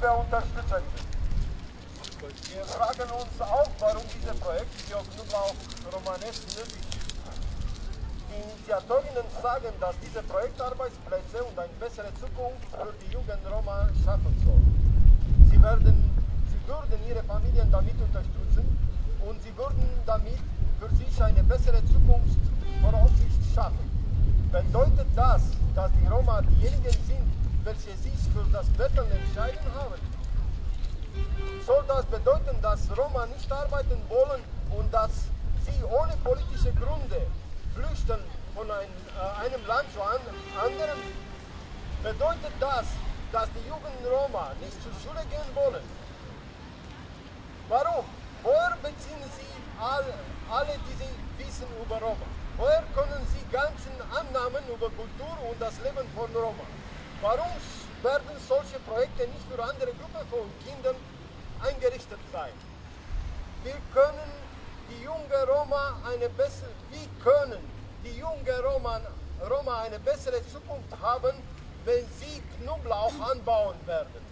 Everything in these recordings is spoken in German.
liebe Unterstützenden, wir fragen uns auch, warum dieses Projekt für Knoblauch Romanes nötig ist. Die Initiatorinnen sagen, dass diese Projekt Arbeitsplätze und eine bessere Zukunft für die Jugend Roma schaffen soll. Sie, werden, sie würden ihre Familien damit unterstützen und sie würden damit für sich eine bessere Zukunft Voraussicht schaffen. Bedeutet das, dass die Roma diejenigen sind, welche sich für das Betteln haben? soll das bedeuten, dass Roma nicht arbeiten wollen und dass sie ohne politische Gründe flüchten von ein, äh, einem Land zu an, anderem? Bedeutet das, dass die Jugend Roma nicht zur Schule gehen wollen? Warum? Woher beziehen sie all, alle diese Wissen über Roma? Woher können sie ganzen Annahmen über Kultur und das Leben von Roma? Warum werden solche Projekte nicht für andere Gruppen von Kindern eingerichtet sein. Wir können die junge Roma eine bessere, wie können die junge Roma, Roma eine bessere Zukunft haben, wenn sie Knoblauch anbauen werden?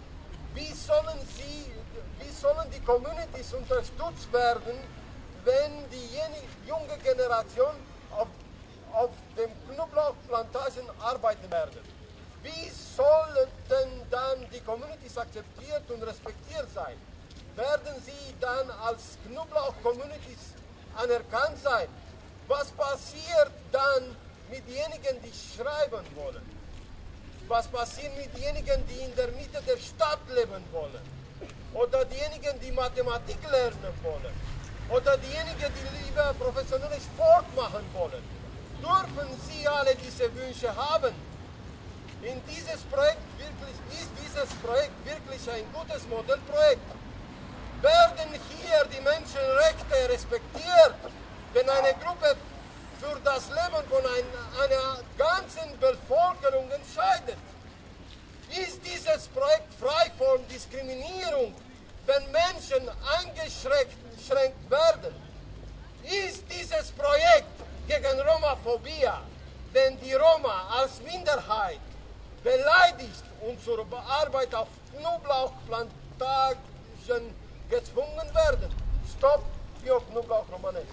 Wie sollen, sie, wie sollen die Communities unterstützt werden, wenn die junge Generation auf, auf den Knoblauchplantagen arbeiten werden? Wie sollten dann die Communities akzeptiert und respektiert sein? werden sie dann als Knoblauch-Communities anerkannt sein. Was passiert dann mit denjenigen, die schreiben wollen? Was passiert mit denjenigen, die in der Mitte der Stadt leben wollen? Oder diejenigen, die Mathematik lernen wollen? Oder diejenigen, die lieber professionellen Sport machen wollen? Dürfen sie alle diese Wünsche haben? In dieses Projekt wirklich, ist dieses Projekt wirklich ein gutes Modellprojekt werden hier die Menschenrechte respektiert, wenn eine Gruppe für das Leben von einer ganzen Bevölkerung entscheidet. Ist dieses Projekt frei von Diskriminierung, wenn Menschen eingeschränkt werden? Ist dieses Projekt gegen Romaphobie, wenn die Roma als Minderheit beleidigt zur Arbeit auf Knoblauchplantagen gezwungen werden. Stop für Knoblauch Romanes.